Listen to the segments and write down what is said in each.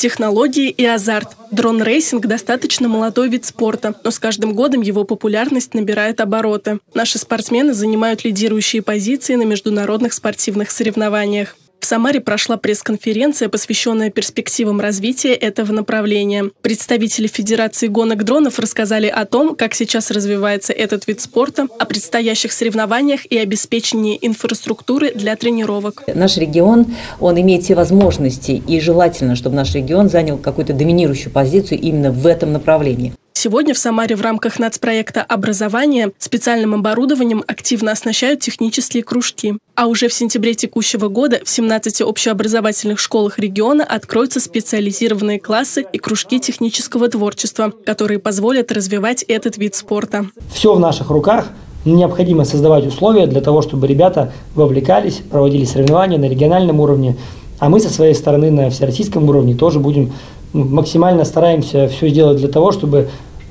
Технологии и азарт. Дрон-рейсинг достаточно молодой вид спорта, но с каждым годом его популярность набирает обороты. Наши спортсмены занимают лидирующие позиции на международных спортивных соревнованиях. Самаре прошла пресс-конференция, посвященная перспективам развития этого направления. Представители Федерации гонок дронов рассказали о том, как сейчас развивается этот вид спорта, о предстоящих соревнованиях и обеспечении инфраструктуры для тренировок. Наш регион, он имеет все возможности, и желательно, чтобы наш регион занял какую-то доминирующую позицию именно в этом направлении. Сегодня в Самаре в рамках нацпроекта «Образование» специальным оборудованием активно оснащают технические кружки. А уже в сентябре текущего года в 17 общеобразовательных школах региона откроются специализированные классы и кружки технического творчества, которые позволят развивать этот вид спорта. Все в наших руках. Необходимо создавать условия для того, чтобы ребята вовлекались, проводили соревнования на региональном уровне, а мы со своей стороны на всероссийском уровне тоже будем максимально стараемся все сделать для того, чтобы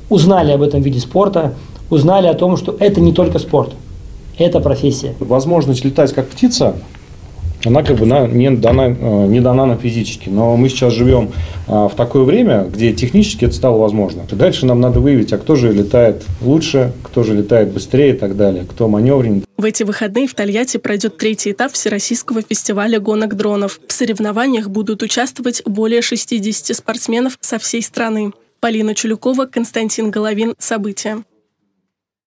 узнали об этом виде спорта, узнали о том, что это не только спорт, это профессия. Возможность летать как птица, она как бы не, дана, э, не дана нам физически. Но мы сейчас живем а, в такое время, где технически это стало возможно. Дальше нам надо выявить, а кто же летает лучше, кто же летает быстрее и так далее, кто маневреннее. В эти выходные в Тольятти пройдет третий этап Всероссийского фестиваля гонок дронов. В соревнованиях будут участвовать более 60 спортсменов со всей страны. Полина Чулюкова, Константин Головин. События.